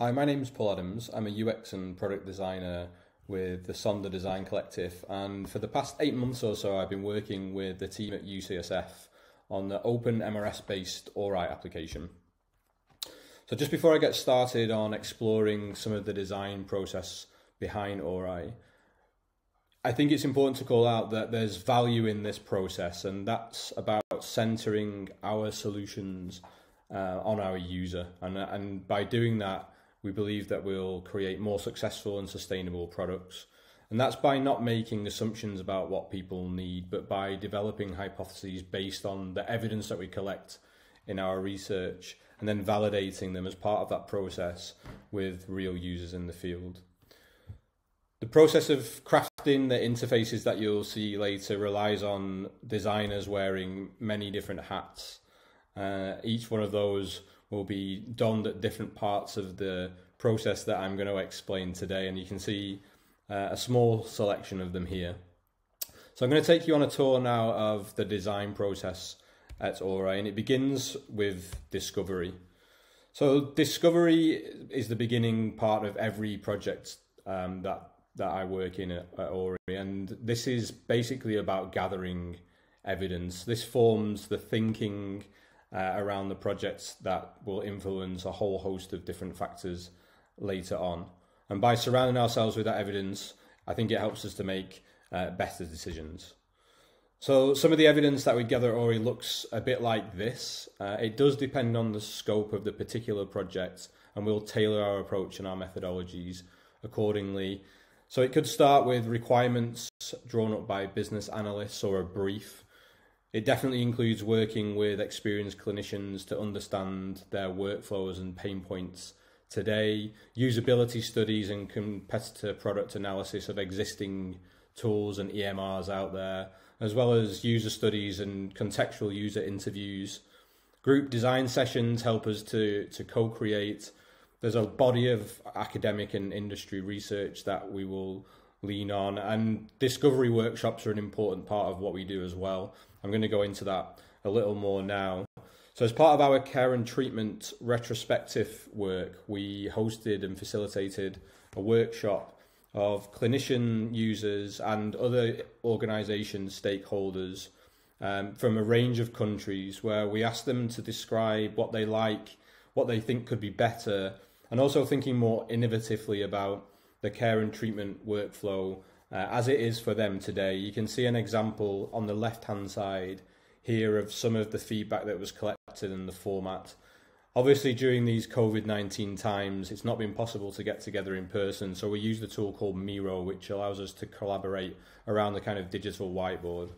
Hi, my name is Paul Adams. I'm a UX and product designer with the Sonder Design Collective, and for the past eight months or so, I've been working with the team at UCSF on the OpenMRS based OHRI application. So, just before I get started on exploring some of the design process behind OHRI, I think it's important to call out that there's value in this process, and that's about centering our solutions uh, on our user. And, and by doing that, we believe that we'll create more successful and sustainable products. And that's by not making assumptions about what people need, but by developing hypotheses based on the evidence that we collect in our research and then validating them as part of that process with real users in the field. The process of crafting the interfaces that you'll see later relies on designers wearing many different hats. Uh, each one of those will be donned at different parts of the process that I'm going to explain today, and you can see uh, a small selection of them here. So I'm going to take you on a tour now of the design process at OHRI, and it begins with discovery. So discovery is the beginning part of every project um, that that I work in at, at OHRI, and this is basically about gathering evidence. This forms the thinking uh, around the projects that will influence a whole host of different factors later on. And by surrounding ourselves with that evidence, I think it helps us to make uh, better decisions. So some of the evidence that we gather already looks a bit like this. Uh, it does depend on the scope of the particular project, and we'll tailor our approach and our methodologies accordingly. So it could start with requirements drawn up by business analysts or a brief it definitely includes working with experienced clinicians to understand their workflows and pain points today, usability studies and competitor product analysis of existing tools and EMRs out there, as well as user studies and contextual user interviews. Group design sessions help us to, to co create. There's a body of academic and industry research that we will lean on, and discovery workshops are an important part of what we do as well. I'm going to go into that a little more now. So, as part of our care and treatment retrospective work, we hosted and facilitated a workshop of clinician users and other organisation stakeholders um, from a range of countries where we asked them to describe what they like, what they think could be better, and also thinking more innovatively about the care and treatment workflow uh, as it is for them today. You can see an example on the left hand side here of some of the feedback that was collected in the format. Obviously, during these COVID 19 times, it's not been possible to get together in person, so we use the tool called Miro, which allows us to collaborate around the kind of digital whiteboard.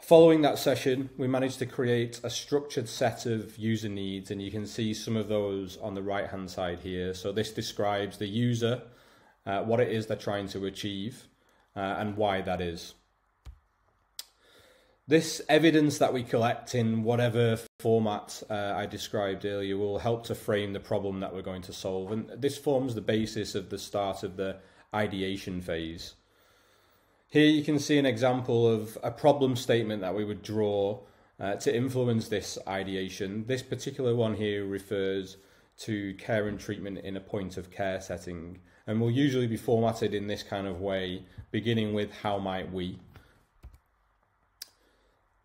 Following that session, we managed to create a structured set of user needs, and you can see some of those on the right hand side here. So, this describes the user uh, what it is they're trying to achieve, uh, and why that is. This evidence that we collect in whatever format uh, I described earlier will help to frame the problem that we're going to solve, and this forms the basis of the start of the ideation phase. Here you can see an example of a problem statement that we would draw uh, to influence this ideation. This particular one here refers to care and treatment in a point of care setting and will usually be formatted in this kind of way, beginning with how might we.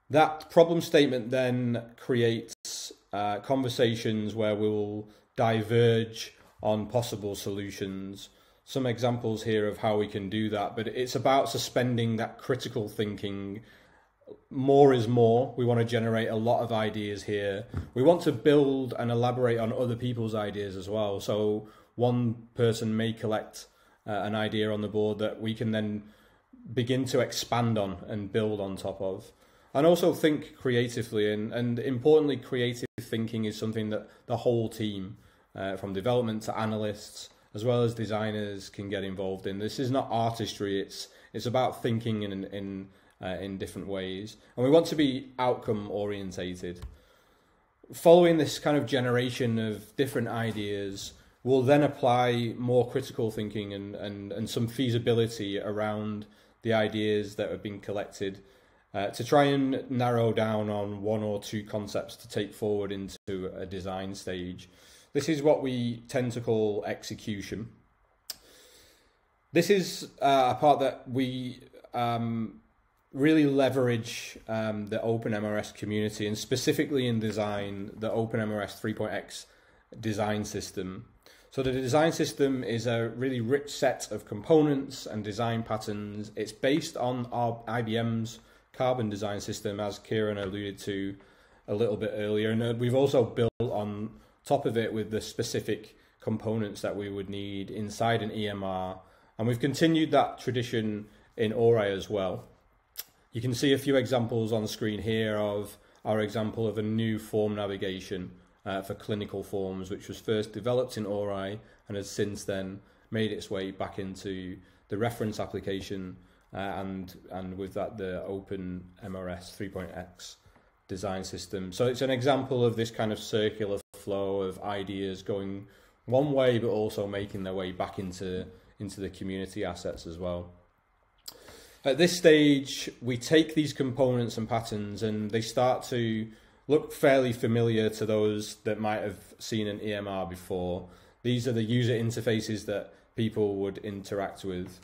That problem statement then creates uh, conversations where we will diverge on possible solutions. Some examples here of how we can do that, but it's about suspending that critical thinking. More is more. We want to generate a lot of ideas here. We want to build and elaborate on other people's ideas as well. So one person may collect uh, an idea on the board that we can then begin to expand on and build on top of. And also think creatively, and, and importantly, creative thinking is something that the whole team, uh, from development to analysts, as well as designers, can get involved in. This is not artistry; it's it's about thinking in in uh, in different ways, and we want to be outcome orientated. Following this kind of generation of different ideas, we'll then apply more critical thinking and, and, and some feasibility around the ideas that have been collected uh, to try and narrow down on one or two concepts to take forward into a design stage. This is what we tend to call execution. This is uh, a part that we um, really leverage um, the OpenMRS community and specifically in design, the OpenMRS 3.x design system. So the design system is a really rich set of components and design patterns. It's based on our IBM's carbon design system, as Kieran alluded to a little bit earlier. And uh, we've also built on top of it with the specific components that we would need inside an EMR. And we've continued that tradition in OHRI as well. You can see a few examples on the screen here of our example of a new form navigation uh, for clinical forms, which was first developed in OHRI and has since then made its way back into the reference application uh, and and with that the open MRS 3.x design system. So it's an example of this kind of circular flow of ideas going one way, but also making their way back into into the community assets as well. At this stage, we take these components and patterns, and they start to look fairly familiar to those that might have seen an EMR before. These are the user interfaces that people would interact with.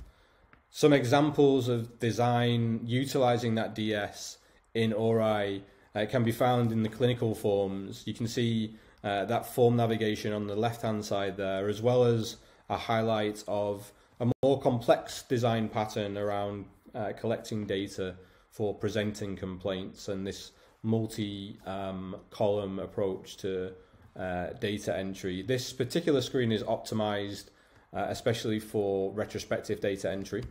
Some examples of design utilizing that DS in OHRI uh, can be found in the clinical forms. You can see uh, that form navigation on the left hand side there, as well as a highlight of a more complex design pattern around uh, collecting data for presenting complaints and this multi um, column approach to uh, data entry. This particular screen is optimized uh, especially for retrospective data entry.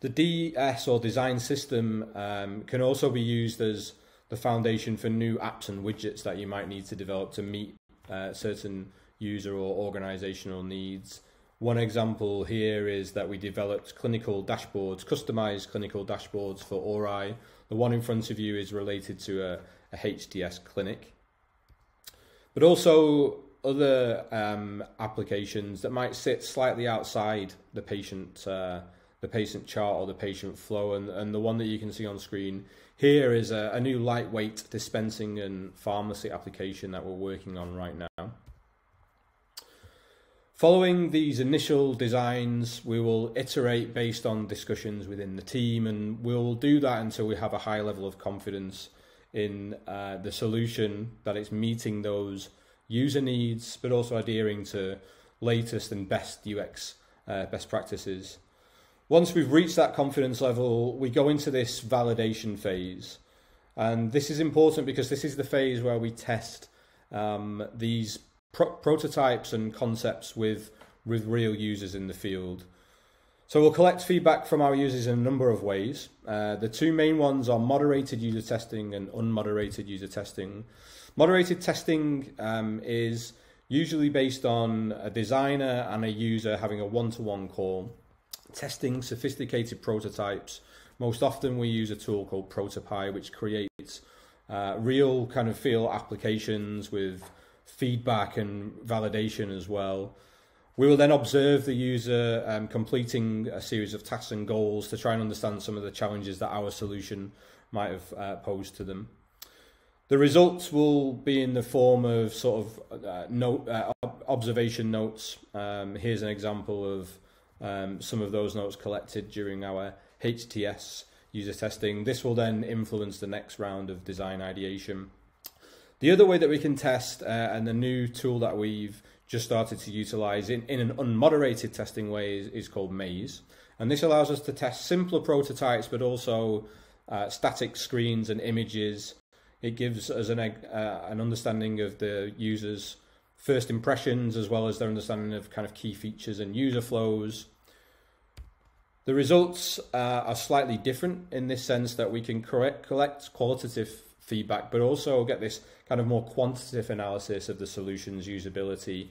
The DS or design system um, can also be used as the foundation for new apps and widgets that you might need to develop to meet uh, certain user or organizational needs. One example here is that we developed clinical dashboards, customized clinical dashboards for OHRI. the one in front of you is related to a, a clinic. But also other um, applications that might sit slightly outside the patient uh, the patient chart or the patient flow and, and the one that you can see on screen here is a, a new lightweight dispensing and pharmacy application that we're working on right now. Following these initial designs, we will iterate based on discussions within the team, and we'll do that until we have a high level of confidence in uh, the solution that it's meeting those user needs, but also adhering to latest and best UX uh, best practices. Once we've reached that confidence level, we go into this validation phase. And this is important because this is the phase where we test um, these pro- prototypes and concepts with with real users in the field. So we'll collect feedback from our users in a number of ways. Uh, the two main ones are moderated user testing and unmoderated user testing. Moderated testing um, is usually based on a designer and a user having a one-to-one call, testing sophisticated prototypes. Most often we use a tool called Protopie, which creates uh, real kind of feel applications with feedback and validation as well. We will then observe the user um, completing a series of tasks and goals to try and understand some of the challenges that our solution might have uh, posed to them. The results will be in the form of sort of uh, note, uh, observation notes. Um, here's an example of um, some of those notes collected during our HTS user testing. This will then influence the next round of design ideation. The other way that we can test, uh, and the new tool that we've just started to utilize in, in an unmoderated testing way, is, is called Maze. And this allows us to test simpler prototypes, but also uh, static screens and images. It gives us an, uh, an understanding of the user's first impressions as well as their understanding of kind of key features and user flows. The results uh, are slightly different in this sense that we can correct, collect qualitative feedback, but also get this kind of more quantitative analysis of the solution's usability.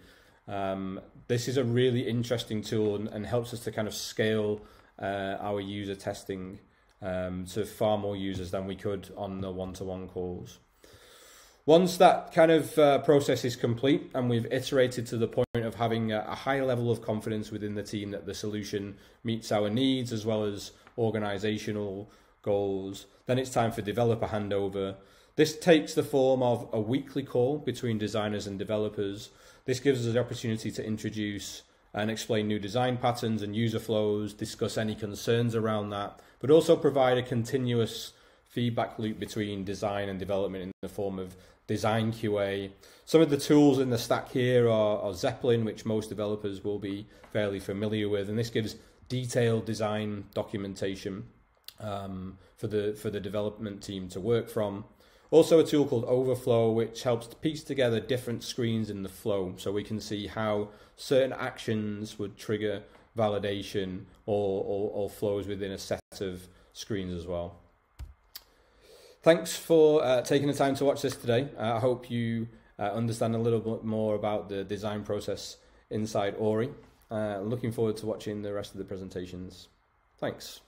Um, this is a really interesting tool and, and, helps us to kind of scale uh, our user testing um, to far more users than we could on the one-to-one calls. Once that kind of uh, process is complete and we've iterated to the point of having a, a high level of confidence within the team that the solution meets our needs as well as organizational goals, then it's time for developer handover. This takes the form of a weekly call between designers and developers. This gives us the opportunity to introduce and explain new design patterns and user flows, discuss any concerns around that, but also provide a continuous feedback loop between design and development in the form of design QA. Some of the tools in the stack here are, are Zeplin, which most developers will be fairly familiar with, and this gives detailed design documentation um, for the for the development team to work from. Also, a tool called Overflow, which helps to piece together different screens in the flow so we can see how certain actions would trigger validation or, or, or flows within a set of screens as well. Thanks for uh, taking the time to watch this today. Uh, I hope you uh, understand a little bit more about the design process inside OHRI. Uh, looking forward to watching the rest of the presentations. Thanks.